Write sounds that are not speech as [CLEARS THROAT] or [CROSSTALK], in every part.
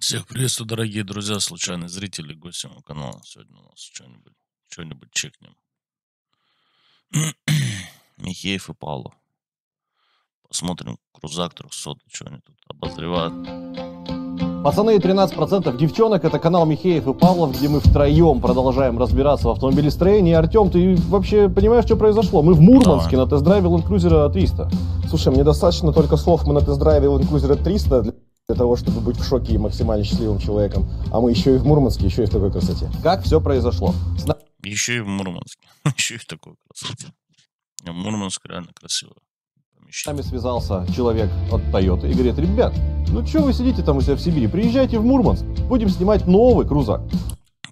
Всех приветствую, дорогие друзья, случайные зрители, гости моего канала. Сегодня у нас что-нибудь, что-нибудь чекнем. [CLEARS THROAT] Михеев и Павлов. Посмотрим крузак 300, что они тут обозревают. Пацаны, 13% девчонок, это канал Михеев и Павлов, где мы втроем продолжаем разбираться в автомобилестроении. Артем, ты вообще понимаешь, что произошло? Мы в Мурманске Давай. на тест-драйве Land Cruiser 300. Слушай, мне достаточно только слов мы на тест-драйве Land Cruiser 300 для того, чтобы быть в шоке и максимально счастливым человеком. А мы еще и в Мурманске, еще и в такой красоте. Как все произошло? С Еще и в Мурманске. [LAUGHS] Еще и в такой красоте. Мурманск реально красиво. С нами связался человек от Toyota и говорит, ребят, ну что вы сидите там у себя в Сибири, приезжайте в Мурманск, будем снимать новый крузак.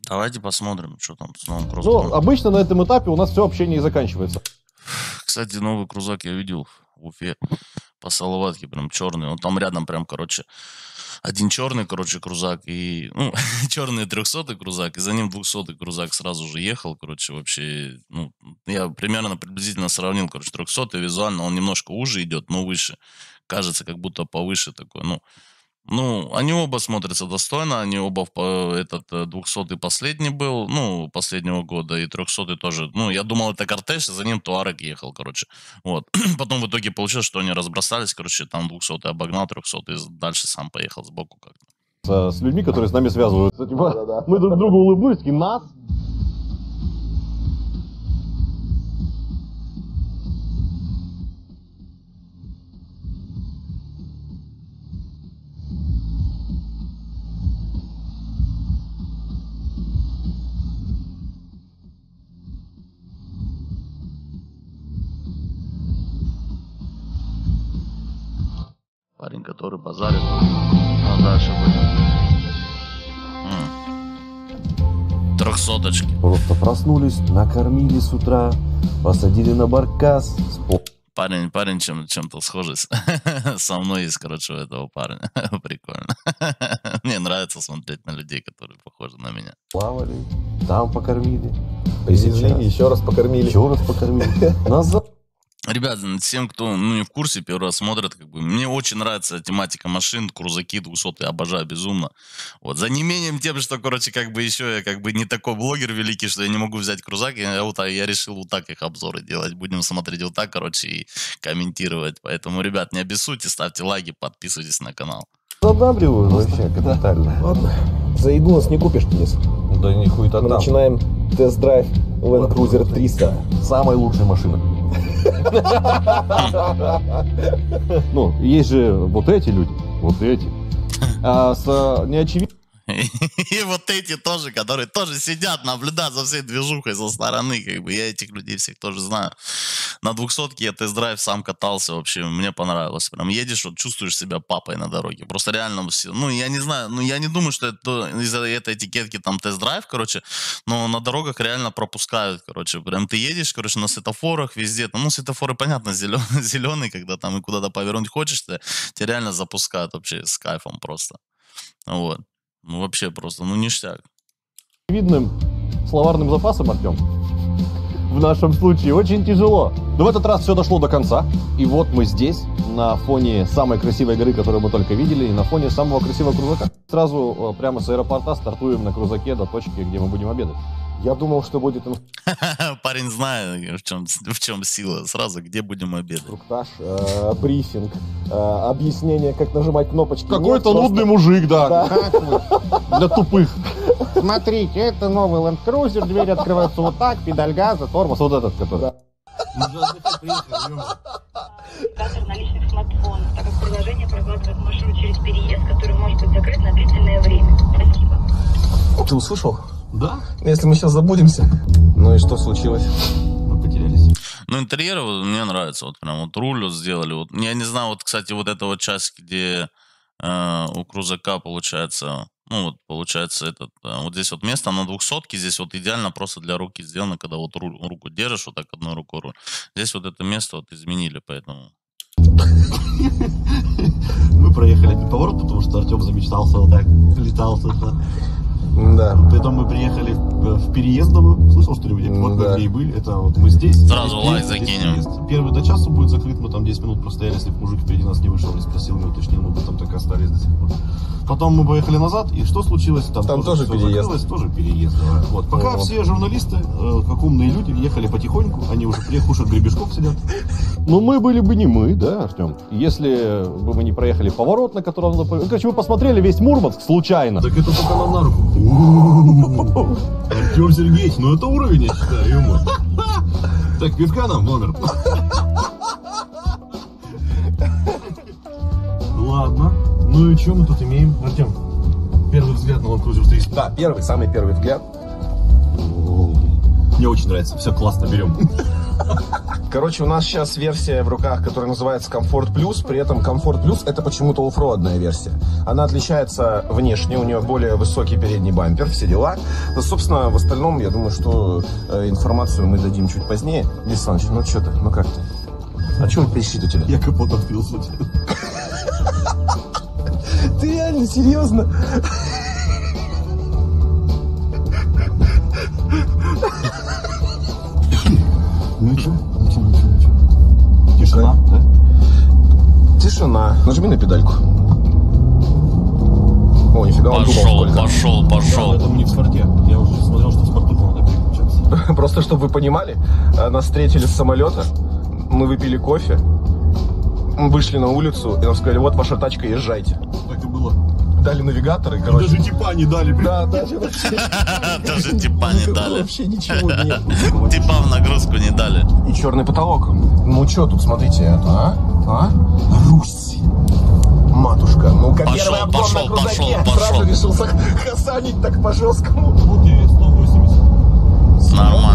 Давайте посмотрим, что там с новым Но крузаком. обычно на этом этапе у нас все общение и заканчивается. Кстати, новый крузак я видел в Уфе по Салаватке, прям черный. Он там рядом прям, короче, один черный, короче, крузак и, ну, [LAUGHS] черный трехсотый крузак, и за ним двухсотый крузак сразу же ехал, короче, вообще, ну, я примерно приблизительно сравнил, короче, трехсотый визуально, он немножко уже идет, но выше, кажется, как будто повыше такой, ну, ну, они оба смотрятся достойно, они оба, в по- этот, э, 200-й последний был, ну, последнего года, и 300-й тоже, ну, я думал, это кортеж, за ним Туарек ехал, короче, вот. [CLEARS THROAT] Потом в итоге получилось, что они разбросались, короче, там 200-й обогнал, 300-й, дальше сам поехал сбоку как-то. С, с людьми, которые с нами связываются. Типа, мы друг другу улыбнулись, и нас который базарит, а дальше будет. Трехсоточки. Просто проснулись, накормили с утра, посадили на баркас, Парень, парень чем, чем-то схожий [LAUGHS] со мной есть, короче, у этого парня. [LAUGHS] Прикольно. [LAUGHS] Мне нравится смотреть на людей, которые похожи на меня. плавали, там покормили. Приземление, еще раз покормили. Еще раз покормили. Назад. Ребят, всем, кто ну, не в курсе, первый раз смотрит, как бы, мне очень нравится тематика машин, крузаки 200 я обожаю безумно. Вот, за неимением тем, что, короче, как бы еще я как бы не такой блогер великий, что я не могу взять крузак, я, вот, так- я решил вот так их обзоры делать. Будем смотреть вот так, короче, и комментировать. Поэтому, ребят, не обессудьте, ставьте лайки, подписывайтесь на канал. Задабриваю вообще капитально. Ладно, за еду нас не купишь, Денис. Да не Мы там. начинаем тест-драйв Land Cruiser 300. Самая лучшая машина. [LAUGHS] Ну, есть же вот эти люди, вот эти. А с э, неочевидным [LAUGHS] И вот эти тоже, которые тоже сидят, наблюдают за всей движухой со стороны, как бы я этих людей всех тоже знаю. На двухсотке я тест-драйв сам катался вообще, мне понравилось. Прям едешь, вот чувствуешь себя папой на дороге. Просто реально, ну я не знаю, ну я не думаю, что это из-за этой этикетки там тест-драйв, короче, но на дорогах реально пропускают, короче. Прям ты едешь, короче, на светофорах везде, ну светофоры, понятно, зеленый, [LAUGHS] зеленый, когда там и куда-то повернуть хочешь, ты- тебя реально запускают вообще с кайфом просто. Вот. Ну, вообще просто, ну, ништяк. словарным запасом, Артем, в нашем случае очень тяжело. Но в этот раз все дошло до конца. И вот мы здесь, на фоне самой красивой горы, которую мы только видели, и на фоне самого красивого крузака. Сразу э, прямо с аэропорта стартуем на крузаке до точки, где мы будем обедать. Я думал, что будет [LAUGHS] Парень знает, в чем, в чем сила. Сразу, где будем обедать. инструктаж, э, брифинг, э, объяснение, как нажимать кнопочки. Какой-то Нет, просто- нудный мужик, да, Да. Для тупых. Смотрите, это новый Land Cruiser, двери открываются вот так, педаль газа, тормоз. Вот этот, который. Да. оператор наличных смартфонов, так как приложение прокладывает маршрут через переезд, который может быть закрыт на длительное время. Спасибо. Ты услышал? Да. Если мы сейчас забудемся. Ну и что случилось? Мы потерялись. Ну, интерьер вот мне нравится. Вот прям вот руль вот сделали. Вот, я не знаю, вот, кстати, вот эта вот часть, где э, у крузака получается, ну, вот получается этот, э, вот здесь вот место на двухсотке, здесь вот идеально просто для руки сделано, когда вот руль- руку держишь, вот так одной рукой руль. Здесь вот это место вот изменили, поэтому... [LAUGHS] Мы проехали этот поворот, потому что Артем замечтался вот так, летал туда. Да. Потом мы приехали в, в Переездово. Слышал что-нибудь? Вот мы Да. где и были. Это вот мы здесь. Сразу Здесь лайк здесь закинем. Первый до часу будет закрыт. Мы там 10 минут простояли, если мужик впереди нас не вышел, не спросил, не уточнил, мы бы там так и остались до сих пор. Потом мы поехали назад, и что случилось? Там, Там тоже всё переезд. закрылось, тоже переезд. да. Вот. Пока Вот. все журналисты, э, как умные люди, ехали потихоньку, они уже приехушек гребешков сидят. Ну, мы были бы не мы, да, Артем? Если бы мы не проехали поворот, на котором... Короче, мы посмотрели весь Мурманск случайно. Так это только нам на руку. [LAUGHS] Артем Сергеевич, ну это уровень, я считаю, юмор. Так, пивка нам номер. Ладно. Ну и что мы тут имеем? Артем, первый взгляд на Land Cruiser 300. Да, первый, самый первый взгляд. Мне очень нравится, все классно, берем. Короче, у нас сейчас версия в руках, которая называется Comfort Plus. При этом Comfort Plus это почему-то оффроадная версия. Она отличается внешне, у нее более высокий передний бампер, все дела. Но, собственно, в остальном, я думаю, что э, информацию мы дадим чуть позднее. Денис Александрович, ну что ты, ну как ты? А что пищит у тебя? Я капот случайно. [LAUGHS] Ты реально серьезно? Тишина. Нажми на педальку. О, нифига, он думал Пошел, сколько. пошел, Да, пошел. это не в спорте. Я уже смотрел, что в спортуху надо переключаться. [LAUGHS] Просто чтобы вы понимали, э, нас встретили с самолета, мы выпили кофе, мы вышли на улицу, и нам сказали, вот ваша тачка, езжайте. Так и было. Дали навигатор, и, И короче... даже типа не дали. блин. Да, да, вообще, [LAUGHS] Даже типа не дали. вообще ничего нет. [LAUGHS] Типа в нагрузку не дали. И черный потолок. Ну что тут, смотрите, это, а? А? Русь. Матушка, ну-ка, первый обгон пошел, на крузаке. пошел, Сразу пошел. решил сах- хасанить так по-жесткому. Пути 180. Нормально.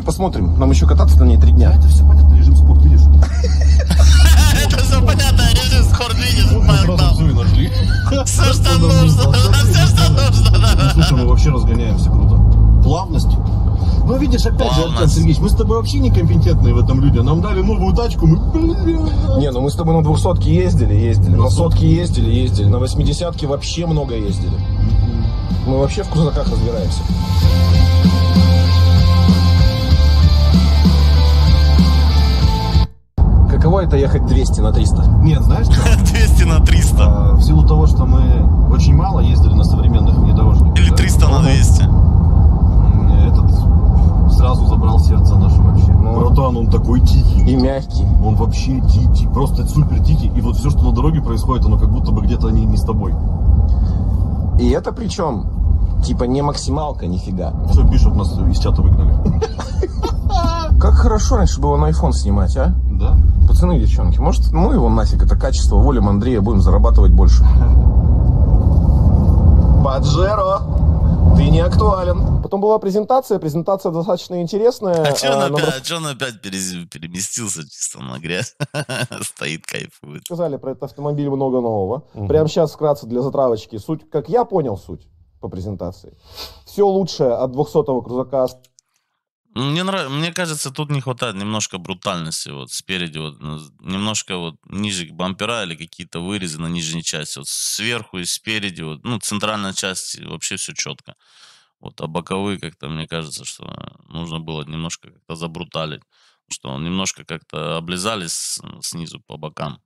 Всю посмотрим. Нам еще кататься на ней три Да, дня. это все понятно, режим спорт, видишь? [LAUGHS] Это все понятно, режим скоро видишь. Все нашли. Все, что нужно. Все, что нужно. да. Слушай, мы вообще разгоняемся круто. Плавность. Ну, видишь, опять же, Артем. Сергеевич, мы с тобой вообще некомпетентные в этом люди. Нам дали новую тачку, мы... Не, ну мы с тобой на двухсотке ездили, ездили. На сотке ездили, ездили. На восьмидесятке вообще много ездили. Мы вообще в крузаках разбираемся. Каково это ехать 200 на 300? Нет, знаешь что? [LAUGHS] 200 на 300. А, В силу того, что мы очень мало ездили на современных внедорожниках. Или да, 300 на 200. м, Этот сразу забрал сердце наше вообще. Ну. Братан, он такой тихий. И мягкий. Он вообще тихий, просто супер тихий. И вот все, что на дороге происходит, оно как будто бы где-то не, не с тобой. И это причем, типа, не максималка, нифига. Все, пишут, нас из чата выгнали. [LAUGHS] Как хорошо раньше было на iPhone снимать, а? Да? Пацаны и девчонки, может, ну его нафиг, это качество, волим Андрея, будем зарабатывать больше. Паджеро, ты не актуален. Потом была презентация, презентация достаточно интересная. А А, он нам опять, чё он опять перез- переместился чисто на грязь? [LAUGHS] Стоит, кайфует. рассказали про этот автомобиль много нового. Прямо сейчас вкратце для затравочки. Суть, как я понял суть по презентации. Все лучшее от 200-го крузака Мне нравится, мне кажется, тут не хватает немножко брутальности вот спереди, вот ну, немножко вот ниже бампера или какие-то вырезы на нижней части, вот сверху и спереди, вот, ну центральная часть вообще все четко. Вот, а боковые как-то мне кажется, что нужно было немножко как-то забруталить, что немножко как-то облизались снизу по бокам.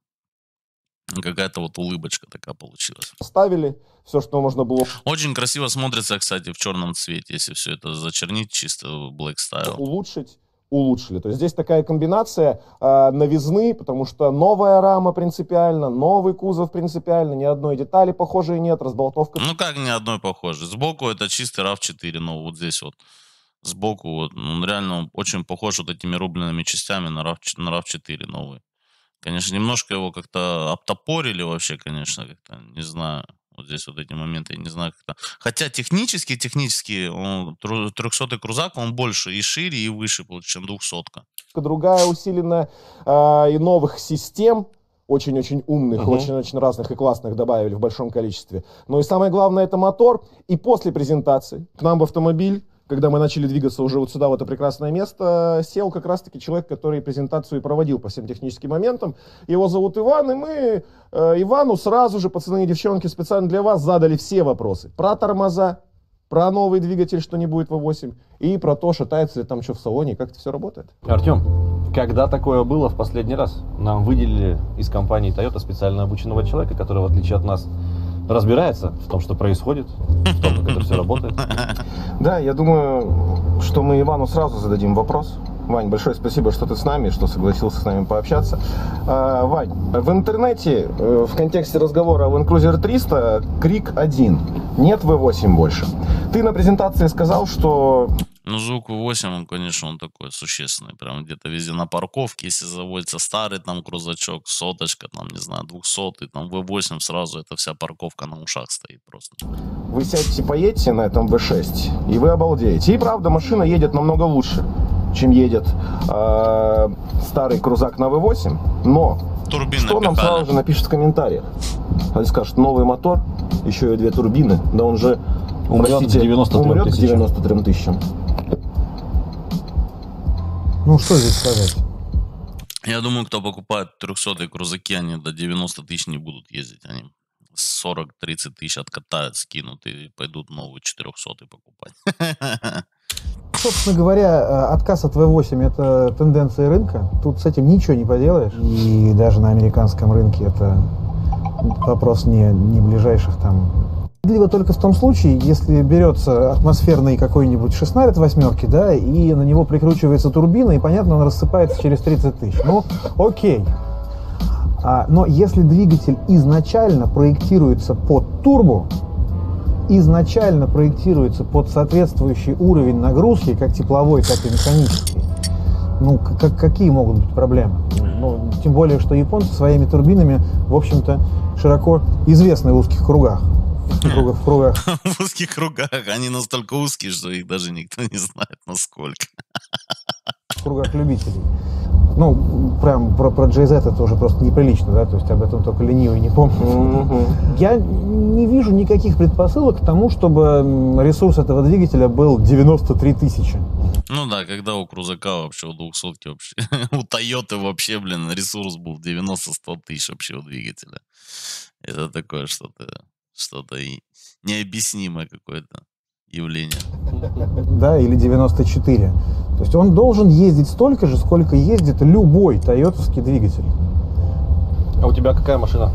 Какая-то вот улыбочка такая получилась. ставили. Все, что можно было Очень красиво смотрится, кстати, в черном цвете, если все это зачернить чисто Black Style. улучшить, улучшили. То есть здесь такая комбинация э, новизны, потому что новая рама принципиально, новый кузов принципиально, ни одной детали похожей нет, разболтовка Ну как ни одной похожей. Сбоку это чистый RAV4, но вот здесь вот сбоку вот, ну, он реально очень похож вот этими рубленными частями на RAV4 новый. Конечно, немножко его как-то обтопорили вообще, конечно, как-то, не знаю. Вот здесь вот эти моменты, я не знаю, как то Хотя технически, технически, он, 300 крузак, он больше и шире, и выше, чем 200 Другая усиленная э, и новых систем, очень-очень умных, Мгм. очень-очень разных и классных добавили в большом количестве. Но и самое главное это мотор. И после презентации к нам в автомобиль, когда мы начали двигаться уже вот сюда, в это прекрасное место, сел как раз-таки человек, который презентацию и проводил по всем техническим моментам. Его зовут Иван, и мы э, Ивану сразу же, пацаны и девчонки, специально для вас задали все вопросы. Про тормоза, про новый двигатель, что не будет V8, и про то, шатается ли там что в салоне, как это все работает. Артем, когда такое было в последний раз? Нам выделили из компании Toyota специально обученного человека, который, в отличие от нас, разбирается в том, что происходит, в том, как это все работает. Да, я думаю, что мы Ивану сразу зададим вопрос. Вань, большое спасибо, что ты с нами, что согласился с нами пообщаться. А, Вань, в интернете э, в контексте разговора о Land Cruiser 300 крик один. Нет V8 больше. Ты на презентации сказал, что Ну, звук V8, он, конечно, он такой существенный. Прям где-то везде на парковке, если заводится старый там крузачок, соточка, там, не знаю, двухсотый, там V8 сразу, это вся парковка на ушах стоит просто. вы сядете, поедете на этом V6, и вы обалдеете. И правда, машина едет намного лучше, чем едет э, старый крузак на V8. Но Турбины что нам напихали. сразу же напишет в комментариях? Они скажут, новый мотор, еще и две турбины, да он же Умрет к простите, 93 умрет к тысячам. 93 тысячам. Ну, что здесь сказать? Я думаю, кто покупает 300 крузаки, они до 90 тысяч не будут ездить. Они 40-30 тысяч откатают, скинут и пойдут новый 400 покупать. [LAUGHS] Собственно говоря, э, отказ от V8 – это тенденция рынка. Тут с этим ничего не поделаешь. И даже на американском рынке это вопрос не, не ближайших там Справедливо только в том случае, если берется атмосферный какой-нибудь 16 восьмерки, да, и на него прикручивается турбина, и, понятно, он рассыпается через 30 тысяч. Ну, окей. А, но если двигатель изначально проектируется под турбо, изначально проектируется под соответствующий уровень нагрузки, как тепловой, так и механический, ну, как, какие могут быть проблемы? Ну, тем более, что японцы своими турбинами, в общем-то, широко известны в узких кругах. В кругах, в кругах [LAUGHS] В узких кругах. Они настолько узкие, что их даже никто не знает, насколько. в кругах любителей. Ну, прям про, про JZ это уже просто неприлично, да, то есть об этом только ленивый не помнит. Я не вижу никаких предпосылок к тому, чтобы ресурс этого двигателя был 93 тысячи. Ну да, когда у крузака вообще, у 200 вообще, [LAUGHS] у Тойоты вообще, блин, ресурс был 90-100 тысяч вообще у двигателя. Это такое что-то, что-то и необъяснимое какое-то явление. Да, или 94. То есть он должен ездить столько же, сколько ездит любой тойотовский двигатель. А у тебя какая машина?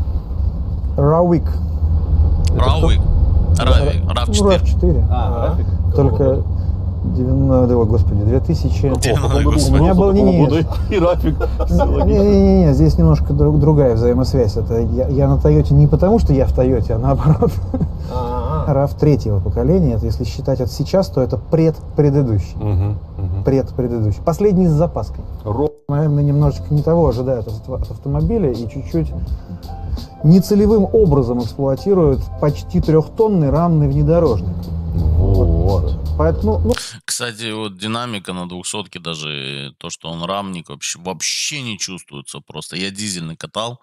Равик. Равик, Равик, RAV4. RAV4. А, график. Только 90, ой, господи, 2000... Ой, У меня был... Не, не, Рафик. Не-не-не, здесь немножко друг- другая взаимосвязь. Это я, я на Тойоте не потому, что я в Тойоте, а наоборот. RAV третьего поколения, это если считать от сейчас, то это предпредыдущий. Предпредыдущий. Последний с запаской. Наверное, немножечко не того ожидают от, авто- от автомобиля и чуть-чуть нецелевым образом эксплуатируют почти трехтонный рамный внедорожник. Вот. Поэтому, ну, Кстати, вот динамика на 200 даже, то, что он рамник, вообще, вообще не чувствуется просто. Я дизельный катал,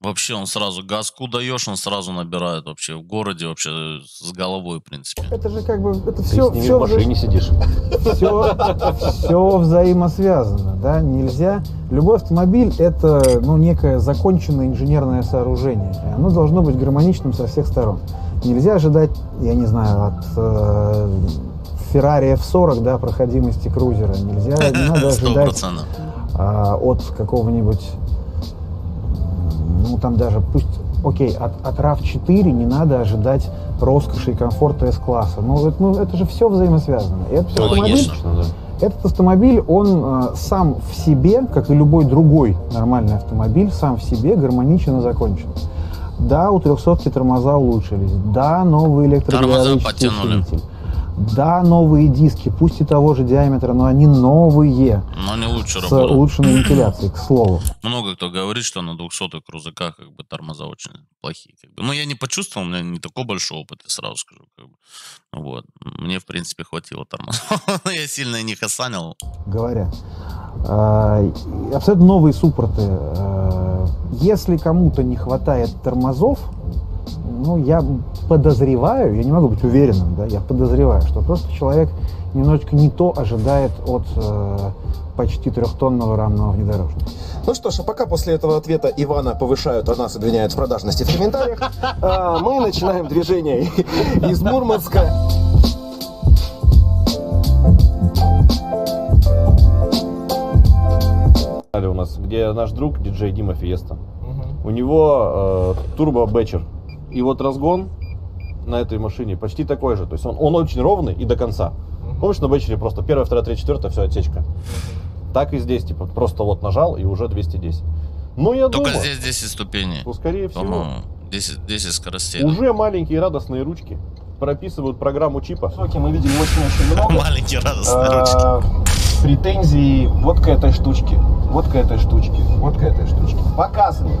вообще он сразу газку даешь, он сразу набирает вообще в городе, вообще с головой, в принципе. это же как бы, это Ты все, с ними все, в машине сидишь. все, все взаимосвязано, да, нельзя. Любой автомобиль это, ну, некое законченное инженерное сооружение, оно должно быть гармоничным со всех сторон. Нельзя ожидать, я не знаю, от э, Ferrari F40, да, проходимости крузера. Нельзя, не [LAUGHS] надо ожидать а, от какого-нибудь, ну там даже пусть, окей, от, от RAV4 не надо ожидать роскоши и комфорта S-класса. Ну, это, ну, это же все взаимосвязано. И это всё Ну, автомобиль, логично. этот автомобиль, он э, сам в себе, как и любой другой нормальный автомобиль, сам в себе гармоничен и закончен. Да, у 300 тормоза улучшились. Да, новый Тормоза электрогидравлический подтянули. усилитель. Да, новые диски, пусть и того же диаметра, но они новые. Но они лучше С работают. улучшенной вентиляцией, к слову. Много кто говорит, что на 200 крузаках как бы тормоза очень плохие. Как бы. Но я не почувствовал, у меня не такой большой опыт, я сразу скажу. Как бы. Вот. Мне, в принципе, хватило тормозов. [LAUGHS] я сильно не хасанил. говоря. А, Абсолютно новые суппорты. А, Если кому-то не хватает тормозов, ну, я подозреваю, я не могу быть уверенным, да, я подозреваю, что просто человек немножечко не то ожидает от э, почти трехтонного рамного внедорожника. Ну что ж, а пока после этого ответа Ивана повышают, а нас обвиняют в продажности в комментариях, а, мы начинаем движение [LAUGHS] из Мурманска. У нас, где наш друг, диджей Дима Фиеста. У него э, турбо бэчер. И вот разгон на этой машине почти такой же. То есть он, он очень ровный и до конца. Помнишь, на бэчере просто первая, вторая, третья, четвертая, все, отсечка. Так и здесь, типа, просто вот нажал и уже 210. Ну, я Только думаю, здесь 10 ступеней. ну, скорее всего, По-моему, 10, 10 скоростей. уже маленькие радостные ручки прописывают программу чипа. Мы видим очень-очень много. [LAUGHS] Маленькие радостные ручки. А, претензий вот к этой штучке, вот к этой штучке, вот к этой штучке. Показывает.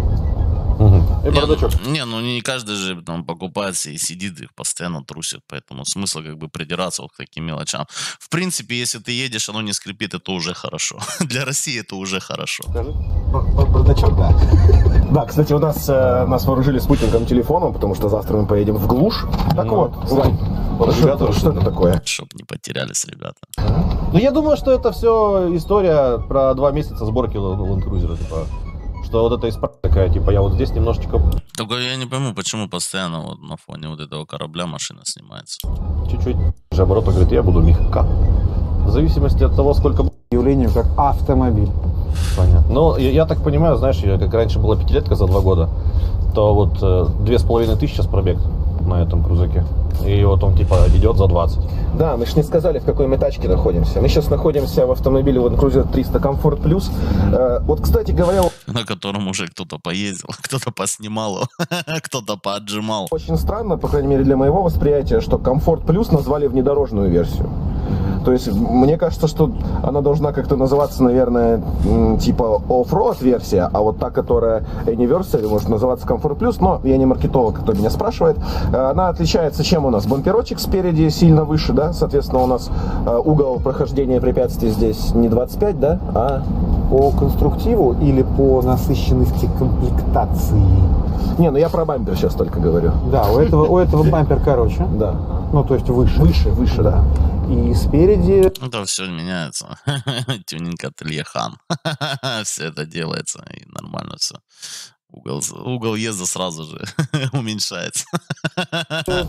И Не, бардачок. ну- Не, ну не каждый же там покупается и сидит, их постоянно трусит, поэтому смысла как бы придираться вот к таким мелочам. В принципе, если ты едешь, оно не скрипит, это уже хорошо. [LAUGHS] Для России это уже хорошо. Бардачок, да. [LAUGHS] Да, кстати, у нас э, нас вооружили спутниковым телефоном, потому что завтра мы поедем в глушь. Так Ну, вот, Вань, что, что это такое? Чтоб не потерялись ребята. Ну, я думаю, что это все история про два месяца сборки Land Cruiser, типа. Что вот эта исправка такая, типа, я вот здесь немножечко Только я не пойму, почему постоянно вот на фоне вот этого корабля машина снимается. чуть-чуть. Же оборот, он говорит, я буду мягка. В зависимости от того, сколько Явлению как автомобиль. Понятно. Ну, я, я так понимаю, знаешь, я, как раньше была пятилетка за два года, то вот э, две с половиной тысячи сейчас пробег на этом крузаке. И вот он типа идет за 20. Да, мы же не сказали, в какой мы тачке находимся. Мы сейчас находимся в автомобиле Land Cruiser 300 Comfort Plus. Э, вот, кстати говоря, На котором уже кто-то поездил, [LAUGHS] кто-то поснимал его, [LAUGHS] кто-то поотжимал. очень странно, по крайней мере для моего восприятия, что Comfort Plus назвали внедорожную версию. То есть, мне кажется, что она должна как-то называться, наверное, типа оффроад версия, а вот та, которая Anniversary, может называться Comfort Plus, но я не маркетолог, кто меня спрашивает. Э, Она отличается чем у нас? Бамперочек спереди сильно выше, да, соответственно, у нас э, угол прохождения препятствий здесь не 25, да, а... По конструктиву или по насыщенности комплектации? Не, ну я про бампер сейчас только говорю. Да, у этого, у этого бампер короче, Да. ну то есть выше. Выше, выше, да. И спереди Это все меняется. [LAUGHS] Тюнинг ателье хан. [LAUGHS] все это делается и нормально все. Угол, угол езда сразу же [LAUGHS] уменьшается.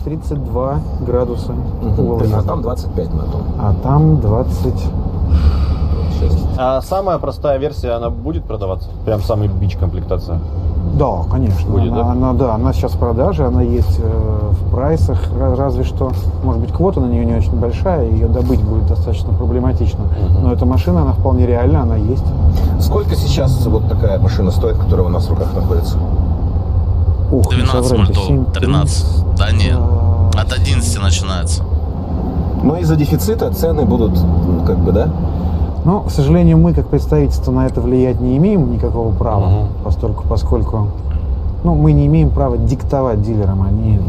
32 градуса угол А там 25 на том. А там 20. А самая простая версия, она будет продаваться? Прям самый бич комплектация. Да, конечно. Будет, она, да? она, да, она сейчас в продаже, она есть э, в прайсах, ра- разве что, может быть, квота на нее не очень большая, ее добыть будет достаточно проблематично. Но эта машина, она вполне реальна, она есть. Сколько сейчас вот такая машина стоит, которая у нас в руках находится? Ух, не 12 соврать, мультов, 7, 13. Да нет, от 11 начинается. Но из-за дефицита цены будут, м, как бы, да? Но, к сожалению, мы, как представительство, на это влиять не имеем никакого права, Мгм. постольку, поскольку ну, мы не имеем права диктовать дилерам, они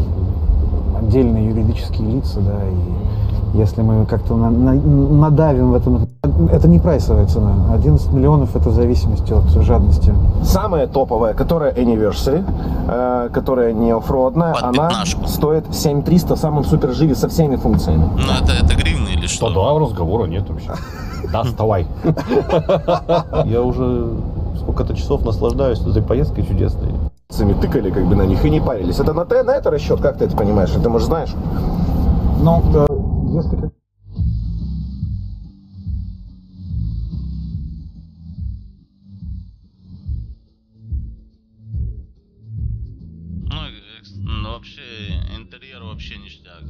отдельные юридические лица, да, и если мы как-то на- на- надавим в этом, это не прайсовая цена, 11 миллионов это в зависимости от жадности. Самая топовая, которая Anniversary, э, которая не оффроадная, Под она пятнашку. стоит 7300 в самом суперживе со всеми функциями. Ну это, это гривны или что? Да, разговора нет вообще. Да, [LAUGHS] вставай. Я уже сколько-то часов наслаждаюсь этой поездкой чудесной. Сами тыкали как бы на них и не парились. Это на, на это расчет, как ты это понимаешь? Ты, может, знаешь? Ну, э, если Ну, ну, вообще, интерьер вообще ништяк.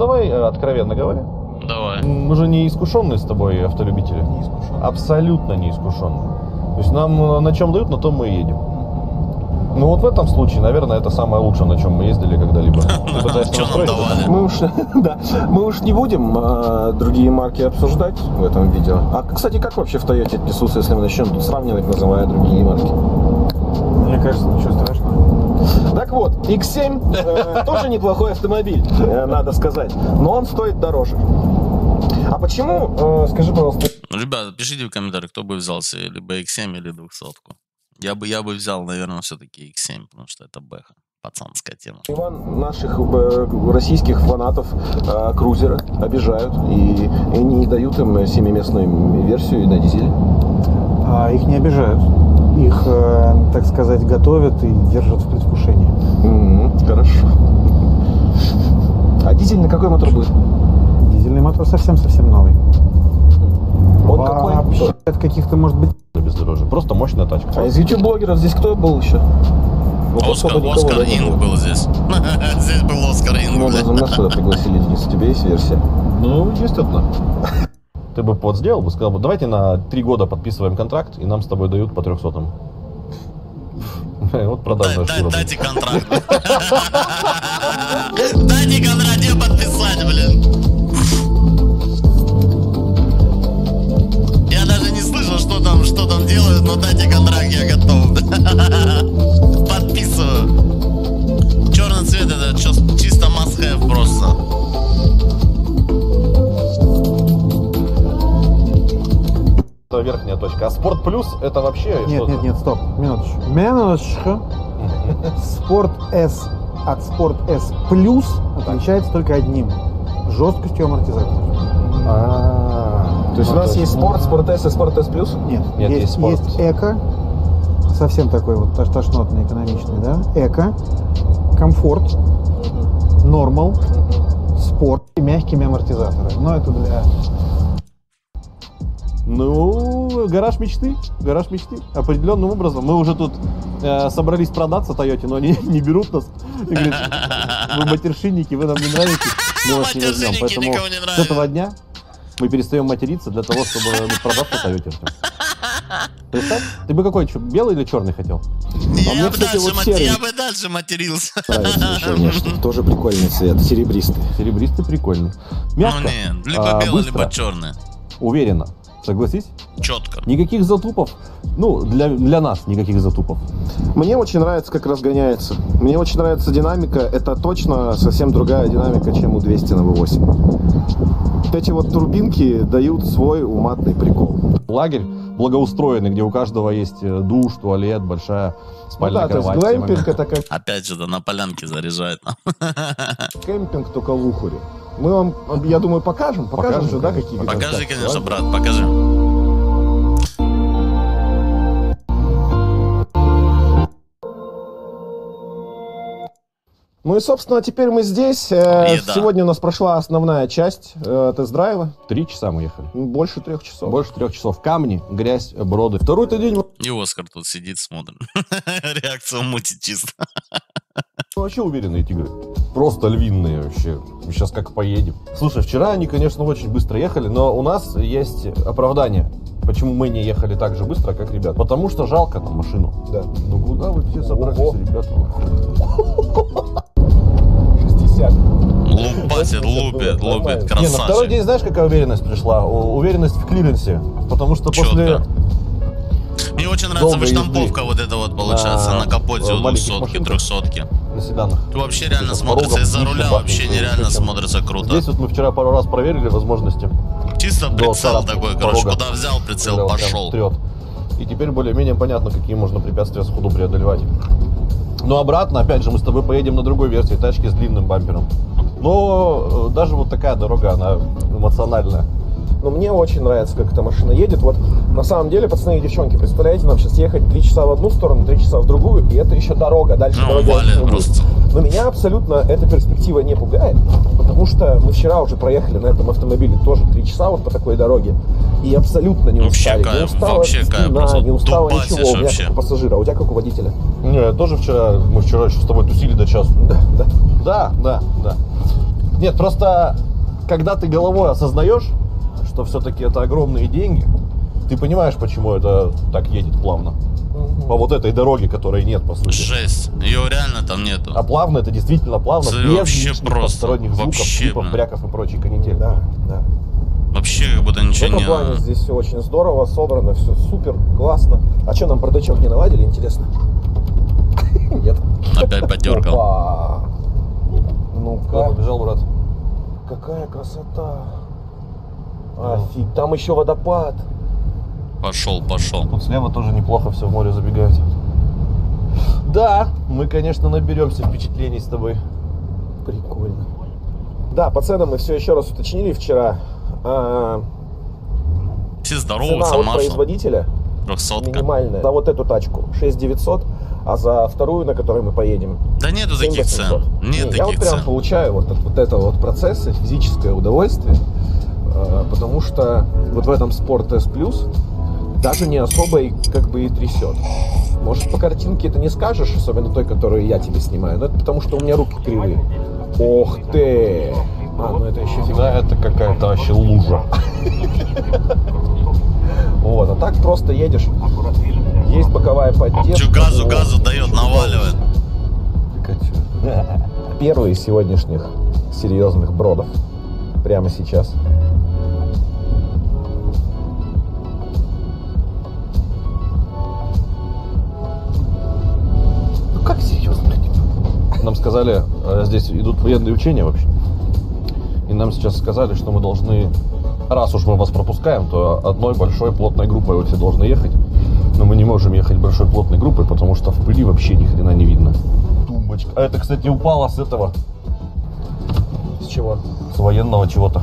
Давай э, откровенно говоря. Давай. Мы же не искушенные с тобой автолюбители. Не искушенный. Абсолютно не искушенные. То есть нам э, на чем дают, на том мы и едем. Ну вот в этом случае, наверное, это самое лучшее, на чем мы ездили когда-либо. [LAUGHS] Мы уж, [LAUGHS] да, мы уж не будем а, другие марки обсуждать в этом видео. А, кстати, как вообще в Тойоте отнесутся, если мы начнем тут сравнивать, называя другие марки? Мне кажется, ничего страшного. Так вот, X7 э, тоже неплохой автомобиль, э, надо сказать, но он стоит дороже. А почему, э, скажи, пожалуйста, Ну, ребята, пишите в комментариях, кто бы взял себе либо X7 или 200 Я бы, я бы взял, наверное, все-таки X7, потому что это бэха. Пацанская тема. Иван наших э, российских фанатов э, крузера обижают и, и не дают им семиместную версию на дизеле? А их не обижают. Их, э, так сказать, готовят и держат в предвкушении. Хорошо. А дизель на какой мотор будет? Дизельный мотор совсем-совсем новый. Он какой? Вообще от каких-то, может быть, бездорожье. Просто мощная тачка. А из YouTube-блогеров здесь кто был еще? Вот Оскар, никого, Оскар да, Инг был здесь. [LAUGHS] Здесь был Оскар Инг, блядь. нас сюда пригласили, Денис? У тебя есть версия? Ну, есть одна. Ты бы под сделал бы, сказал бы, давайте на три года подписываем контракт, и нам с тобой дают по трехсотым. Вот шкура. Дайте контракт. Дайте контракт, где подписать, блин. Я даже не слышал, что там, что там делают, но дайте контракт, я готов. Это верхняя точка. А Спорт Плюс это вообще Нет, нет, нет, стоп. Минуточку. Минуточку. Спорт S от Спорт S плюс отличается только одним. Жесткостью амортизатора. А, То есть у нас есть спорт, спорт S и спорт S плюс? Нет, Нет, есть есть, спорт. есть эко, совсем такой вот тош- тошнотный, экономичный, да? Эко, комфорт, нормал, спорт и мягкими амортизаторами. Но это для... Ну, гараж мечты, гараж мечты. Определенным образом. Мы уже тут э, собрались продаться Тойоте, но они [LAUGHS] не берут нас. И говорят, [LAUGHS] вы матершинники, вы нам не нравитесь, мы вас не возьмем. Матершинники Поэтому с этого дня мы перестаем материться для того, чтобы ну, продаться Тойоте. Представь, ты бы какой, чё, белый или черный хотел? Я мне, бы кстати, дальше вот мат- серый. я бы дальше матерился. [LAUGHS] Еще внешне. Тоже прикольный цвет, серебристый. Серебристый прикольный. Ну Мягко, нет, либо а, белый, быстро, либо черный. уверенно. Согласись? Четко. Никаких затупов. Ну, для, для нас никаких затупов. Мне очень нравится, как разгоняется. Мне очень нравится динамика. Это точно совсем другая динамика, чем у 200 на V8. Вот Эти вот турбинки дают свой уматный прикол. Лагерь благоустроенный, где у каждого есть э, душ, туалет, большая Ну спальная да, то есть кровать. глэмпинг это как Опять что-то на полянке заряжает нам. [LAUGHS] кемпинг, только в ухуре. Мы вам, я думаю, покажем. Покажем, Покажем, же, да, какие Покажи, конечно, брат, покажи. Ну и, собственно, теперь мы здесь. Э, Еда. Сегодня у нас прошла основная часть э, тест-драйва. Три часа мы ехали. Больше трех часов. Больше трех часов. Камни, грязь, броды. Второй-то день И Оскар тут сидит, смотрит. [LAUGHS] Реакцию мутит чисто. Вообще уверенные тигры. Просто львиные вообще. Мы сейчас как поедем. Слушай, вчера они, конечно, очень быстро ехали, но у нас есть оправдание. Почему мы не ехали так же быстро, как ребят? Потому что жалко нам машину. Да. Ну куда вы все собрались, Ого. ребята? 60. Лупасит, лупит, лупит, Не, на второй красавчик. день знаешь, какая уверенность пришла? Уверенность в клиренсе. Потому что после... Четко. Мне очень нравится долгой выштамповка вот эта вот получается На, на капоте у двухсотки, трехсотки. на седанах. Вообще реально смотрится из-за руля, вообще нереально ничего. смотрится круто. Здесь вот мы вчера пару раз проверили возможности. Чисто прицел такой, короче, куда взял прицел, Когда пошел. трет. И теперь более-менее понятно, какие можно препятствия сходу преодолевать. Но обратно, опять же, мы с тобой поедем на другой версии тачки с длинным бампером. Но э, даже вот такая дорога, она эмоциональная. Но мне очень нравится, как эта машина едет. Вот на самом деле, пацаны и девчонки, представляете, нам сейчас ехать 3 часа в одну сторону, 3 часа в другую, и это еще дорога. Дальше Ну, вообще не будет. просто. Но меня абсолютно эта перспектива не пугает, потому что мы вчера уже проехали на этом автомобиле тоже 3 часа вот по такой дороге, и абсолютно не Вообще устали. кайф, не устала вообще кайф, спина, просто не устала ничего. У меня вообще. как у пассажира, а у тебя как у водителя. Не, я тоже вчера, мы вчера еще с тобой тусили до часу. Да, да. Да, да, да. Нет, просто когда ты головой осознаешь, что все-таки это огромные деньги, ты понимаешь, почему это так едет плавно. По вот этой дороге, которой нет, по сути. Жесть. Ее реально там нету. А плавно это действительно плавно, Это без вообще просто. посторонних звуков, Вообще, скрипов, блин. бряков и прочей канители. Да, да. Вообще как будто В ничего этом не плане надо. здесь все очень здорово, собрано, все супер, классно. А что, нам бардачок не наладили, интересно? [LAUGHS] Нет. Опять подергал. Ну-ка, побежал, брат? какая красота. Офиг, там еще водопад. Пошел, пошел. Тут слева тоже неплохо все в море забегает. Да, мы, конечно, наберемся впечатлений с тобой. Прикольно. Да, по ценам мы все еще раз уточнили вчера. А, Все цена здороваются, от производителя Трехсотка. минимальная. За вот эту тачку 6900, а за вторую, на которой мы поедем, Да нету таких цен. 7800. Нет Не, Я вот таких прям цен. получаю вот, от вот этого вот процесса физическое удовольствие, потому что вот в этом Sport S Plus даже не особо и как бы и трясет. Может, по картинке это не скажешь, особенно той, которую я тебе снимаю, но это потому что у меня руки кривые. Ох ты! А, ну это еще фигня. Да, это какая-то вообще лужа. Вот, а так просто едешь. Есть боковая поддержка. Че, газу, газу дает, наваливает. Первый из сегодняшних серьезных бродов. Прямо сейчас. Нам сказали, э, здесь идут военные учения вообще. И нам сейчас сказали, что мы должны, раз уж мы вас пропускаем, то одной большой плотной группой вы все должны ехать. Но мы не можем ехать большой плотной группой, потому что в пыли вообще ни хрена не видно. Тумбочка. А это, кстати, упало с этого, С чего? с военного чего-то.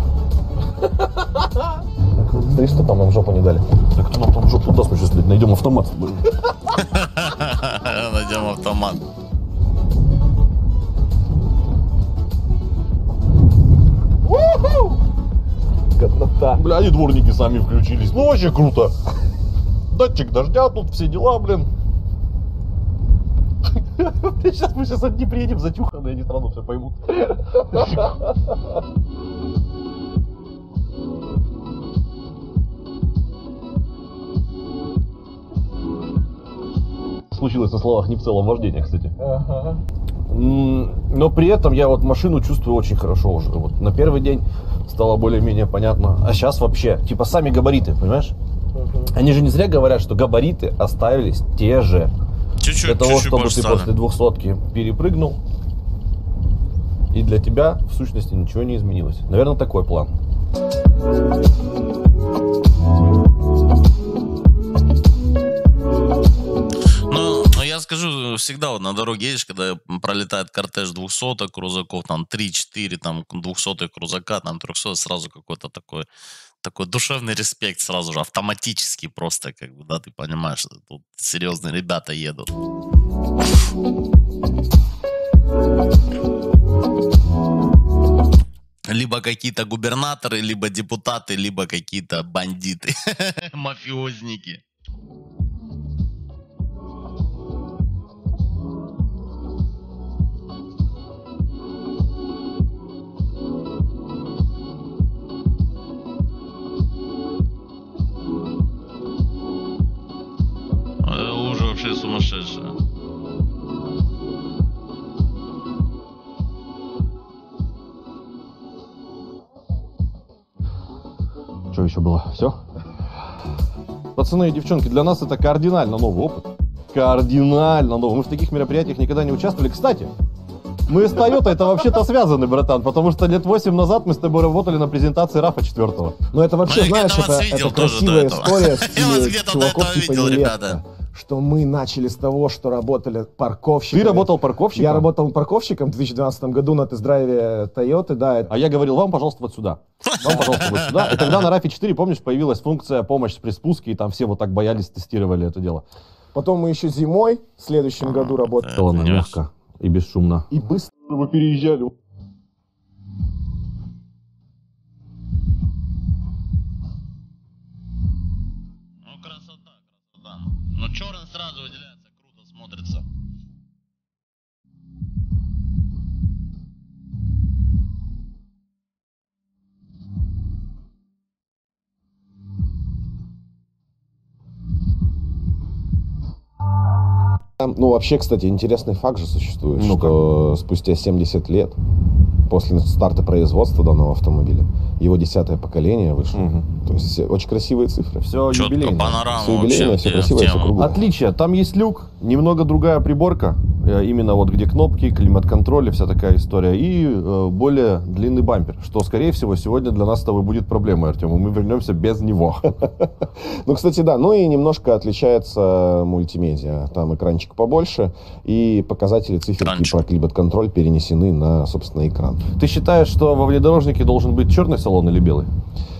Смотри, что там нам жопу не дали. Да кто нам там жопу даст, мы сейчас, блядь, найдем автомат. [LAUGHS] Найдем автомат. Годнота. Бля, они дворники сами включились. Ну, вообще круто. Датчик дождя, тут все дела, блин. Сейчас мы сейчас одни приедем затюханные, они сразу все поймут. Случилось на словах не в целом вождения, кстати. М, Но при этом я вот машину чувствую очень хорошо уже. Вот на первый день стало более-менее понятно. А сейчас вообще, типа сами габариты, понимаешь? Они же не зря говорят, что габариты оставились те же. Чуть-чуть, Для того, чуть-чуть чтобы ты стали. после двухсотки перепрыгнул. И для тебя, в сущности, ничего не изменилось. Наверное, такой план. Ну, ну, скажу, всегда вот на дороге едешь, когда пролетает кортеж 200 крузаков, там 3-4, там 200 крузака, там 300, сразу какой-то такой, такой душевный респект сразу же, автоматически просто, как бы, да, ты понимаешь, тут серьезные ребята едут. Либо какие-то губернаторы, либо депутаты, либо какие-то бандиты, [LAUGHS] мафиозники. Было? Все? Пацаны и девчонки, для нас это кардинально новый опыт. Кардинально новый. Мы в таких мероприятиях никогда не участвовали. Кстати, мы с Toyota это вообще-то связаны, братан, потому что лет 8 назад мы с тобой работали на презентации РАФа 4 Ну это вообще, я знаешь, это, это красивая история Я вас где-то до этого типа видел, ребята. Что мы начали с того, что работали парковщиками. Ты работал парковщиком? Я работал парковщиком в 2012 году на тест-драйве Toyota, да. это- А я говорил, вам, пожалуйста, вот сюда. Вам, пожалуйста, вот сюда. И тогда на RAV 4, помнишь, появилась функция помощь при спуске, и там все вот так боялись, тестировали это дело. Потом мы еще зимой в следующем году работали. Не мягко и бесшумно. И быстро Мы переезжали. Ну, вообще, кстати, интересный факт же существует, Ну-ка. что спустя 70 лет после старта производства данного автомобиля его десятое поколение вышло. Мгм. То есть очень красивые цифры. Все Четко, юбилейно. панорама Все юбилейное, все красивое, все круглое. Отличие. Там есть люк, немного другая приборка. э, Именно вот где кнопки, климат-контроль и вся такая история. И э, более длинный бампер. Что, скорее всего, сегодня для нас с тобой будет проблемой, Артем. и Мы вернемся без него. [LAUGHS] Ну, кстати, да, ну и немножко отличается мультимедиа. Там экранчик побольше, и показатели циферки про климат-контроль перенесены на, собственно, экран. Ты считаешь, что во внедорожнике должен быть черный салон или белый?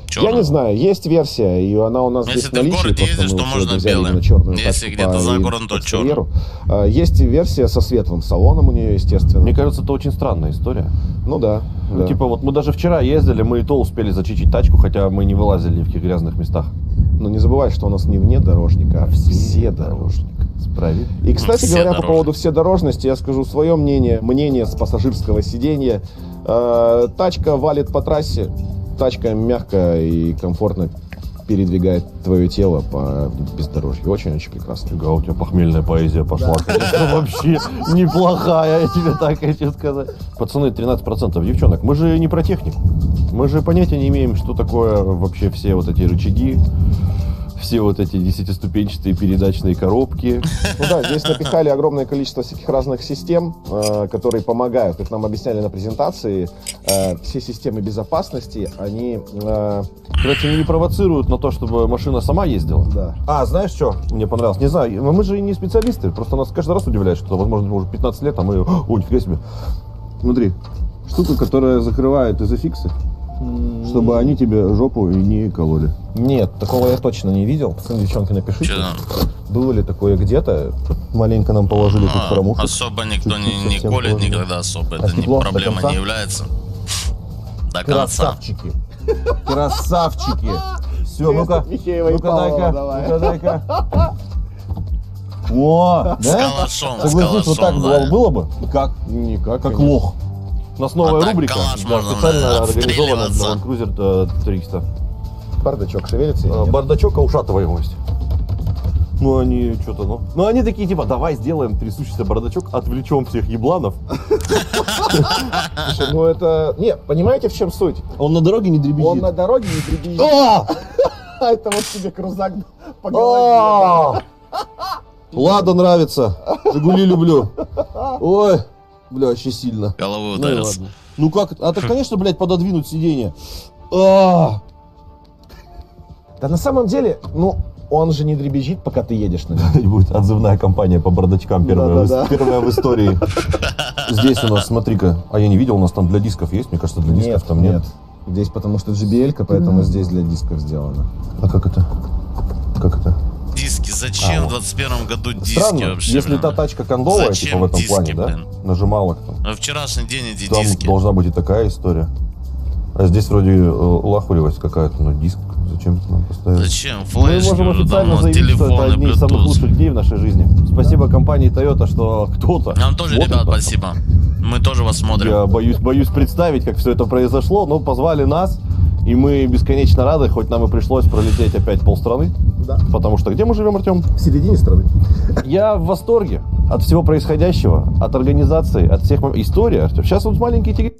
Чёрный. Я не знаю, есть версия, и она у нас Если здесь в ты в наличии, городе просто ездишь, то можно белый. черную Если где-то по за городом, то экстерьеру. А, Есть версия со светлым салоном у нее, естественно. Мне кажется, это очень странная история. Ну да. Ну, да. Типа вот мы даже вчера ездили, мы и то успели зачистить тачку, хотя мы не вылазили ни в каких грязных местах. Но не забывай, что у нас не внедорожник, а вседорожник. Справедливо. И, кстати Ну, говоря, по вседорожник. поводу вседорожности, я скажу свое мнение, мнение с пассажирского сиденья. Э, тачка валит по трассе, тачка мягко и комфортно передвигает твое тело по бездорожью. Очень-очень прекрасно. Фига, у тебя похмельная поэзия пошла. конечно, Вообще неплохая, я тебе так хочу сказать. Пацаны, 13% девчонок. Мы же не про технику. Мы же понятия не имеем, что такое вообще все вот эти рычаги, все вот эти десятиступенчатые передачные коробки. Ну да, здесь напихали огромное количество всяких разных систем, э, которые помогают. Как нам объясняли на презентации, э, все системы безопасности, они... э, Короче, они не провоцируют на то, чтобы машина сама ездила. да. А, знаешь что? Мне понравилось. Не знаю, но мы же и не специалисты. Просто нас каждый раз удивляет, что, возможно, уже 15 лет, а мы... О, нифига себе. Смотри, штука, которая закрывает изофиксы, чтобы они тебе жопу не кололи. Нет, такого я точно не видел. Пацаны, девчонки, напишите. Там? Было ли такое где-то? Маленько нам положили тут А, хромуху. особо никто не, не колет положено. никогда особо. А Это не проблема не является. До конца. Красавчики. Красавчики! Все, ну-ка, и ну-ка дай-ка, давай. ну-ка дай-ка. О, С да? калашом, с Согласись, вот так калашом, было, да. было бы? Как? Никак. Как конечно. лох. У нас новая А так рубрика, да, специально организована для. Land Cruiser э, 300. Бардачок шевелится? Э, нет? Бардачок, а ушатовая есть. Ну, они что-то, ну... Ну, они такие, типа, давай сделаем трясущийся бардачок, отвлечем всех ебланов. Ну это... Не, понимаете, в чем суть? Он на дороге не дребезжит. Он на дороге не прибежит. А! А [LAUGHS] это вот тебе крузак по голове. А! Лада нравится. Жигули люблю. Ой, бля, вообще сильно. Головой Ну ударился. ладно. Ну как? А так, конечно, блядь, пододвинуть сиденье. А! Да на самом деле, ну, он же не дребезжит, пока ты едешь на нем. [LAUGHS] И будет отзывная компания по бардачкам первая, в- Да-да-да. первая в истории. [LAUGHS] Здесь у нас, смотри-ка, а я не видел, у нас там для дисков есть, мне кажется, для дисков там нет. Здесь потому что GBL, поэтому здесь для дисков сделано. А как это? Как это? Диски. Зачем А, в 21 году диски Странно, вообще? если блин? та тачка кондовая, Зачем типа в этом диски, плане, да, блин? нажимала кто, На вчерашний день эти там диски. должна быть и такая история. А здесь вроде э, лахуревость какая-то, но диск зачем нам поставили? Зачем? Мы Флешки можем уже официально давно, заявить, что это телефоны, одни из самых лучших дней в нашей жизни. Спасибо компании Toyota, что кто-то... Нам тоже, смотрит ребят, спасибо. Мы тоже вас смотрим. Я боюсь, боюсь представить, как все это произошло, но позвали нас, и мы бесконечно рады, хоть нам и пришлось пролететь опять полстраны. Да. Потому что где мы живем, Артем? В середине страны. Я в восторге от всего происходящего, от организации, от всех... История, Артем. Сейчас вот маленький тиг-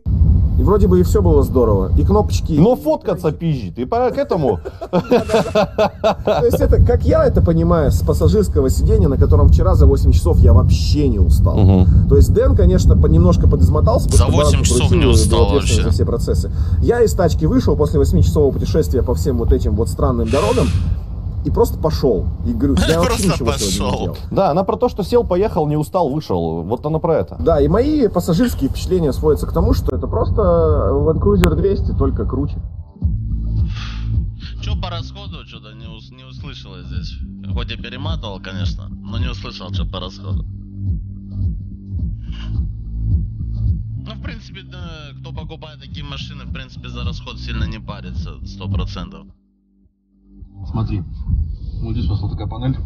И вроде бы и все было здорово. И кнопочки. Но фоткаться пизжит. И пора к этому. То есть это, как я это понимаю, с пассажирского сидения, на котором вчера за 8 часов я вообще не устал. То есть Дэн, конечно, немножко подизмотался, За потому что 8 баранку часов не и устал вообще. за все процессы. Я из тачки вышел после 8-часового путешествия по всем вот этим вот странным дорогам и просто пошел. И говорю, я вообще ничего сегодня не пошел. делал. Да, она про то, что сел, поехал, не устал, вышел. Вот она про это. Да, и мои пассажирские впечатления сводятся к тому, что это просто Land Cruiser 200, только круче. Че по расходу, что-то не, ус- не услышал я здесь. Хоть и перематывал, конечно, но не услышал, что по расходу. Ну, в принципе, да, кто покупает такие машины, в принципе, за расход сильно не парится, сто процентов. Смотри, вот здесь у нас вот такая панель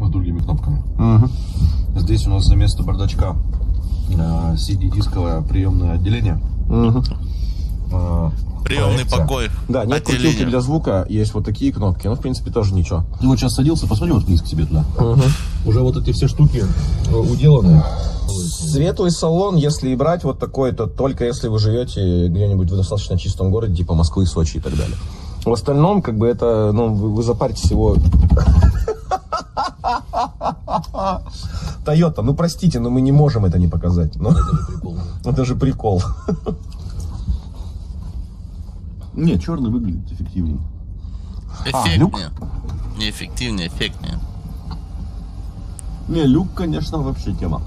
с другими кнопками. Здесь у нас за место бардачка э, CD-дисковое приемное отделение. Э, Приемный проекция. покой. Да, нет отделение. крутилки для звука, есть вот такие кнопки, ну, в принципе, тоже ничего. Ты вот сейчас садился, посмотри вот вниз к себе туда. Уже вот эти все штуки э, уделаны. Светлый салон, если и брать вот такой, то только если вы живете где-нибудь в достаточно чистом городе, типа Москвы, Сочи и так далее. В остальном, как бы это, ну, вы, вы запаритесь его... Тойота, ну простите, но мы не можем это не показать. Ну, Это же прикол. это же прикол. Не, черный выглядит эффективнее. Эффектнее. Не эффективнее, эффектнее. Не, люк, конечно, вообще тема.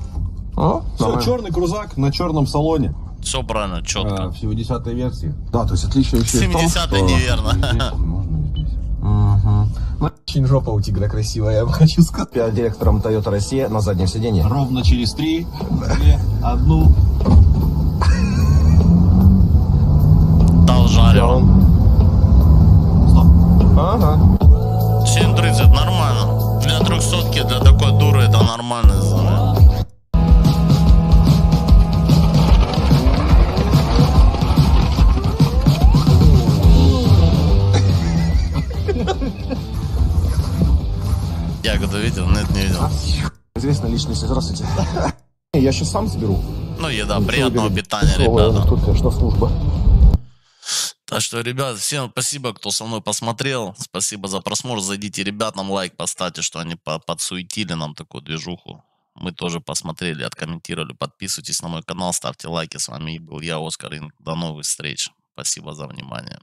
О, Все, нормально. черный крузак на черном салоне. Все правильно, четко. А, всего десятой версии. Да, то есть отличие еще и в том, 70-й что- неверно. [LAUGHS] Можно и здесь. Ну, Очень жопа у тигра красивая, я вам хочу сказать. Я директором Toyota Россия на заднем сиденье. Ровно через три, две, одну. Дал жарил. Ага. 7.30, нормально. Для трехсотки, для такой дуры это нормально. Сейчас сам заберу. Ну, еда, приятного питания, ребята. Тут, конечно, служба. Так что, ребят, всем спасибо, кто со мной посмотрел. Спасибо за просмотр. Зайдите ребятам лайк поставьте, что они по- подсуетили нам такую движуху. Мы тоже посмотрели, откомментировали. Подписывайтесь на мой канал, ставьте лайки. С вами был я, Оскар Инг. До новых встреч. Спасибо за внимание.